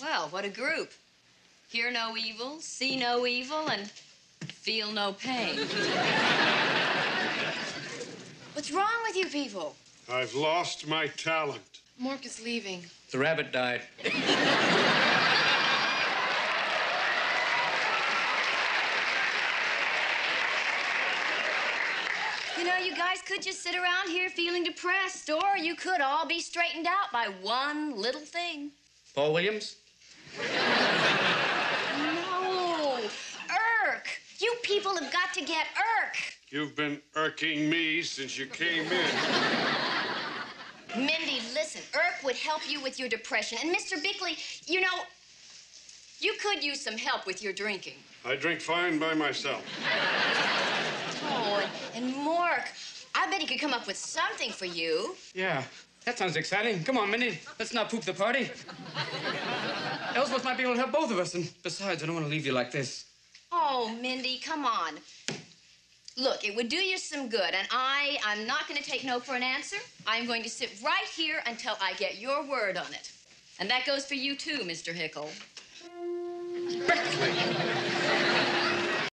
Wow, what a group. Hear no evil, see no evil, and feel no pain. What's wrong with you people? I've lost my talent. Mork is leaving. The rabbit died. You know, you guys could just sit around here feeling depressed, or you could all be straightened out by one little thing. Paul Williams? No, Erk. You people have got to get Erk. You've been irking me since you came in. Mindy, listen, Erk would help you with your depression. And Mr. Bickley, you know, you could use some help with your drinking. I drink fine by myself. Oh, and, and Mork, I bet he could come up with something for you. Yeah, that sounds exciting. Come on, Mindy, Let's not poop the party. Ellsworth might be able to help both of us. And besides, I don't want to leave you like this. Oh, Mindy, come on. Look, it would do you some good, and I, I'm not going to take no for an answer. I'm going to sit right here until I get your word on it. And that goes for you too, Mr. Hickle.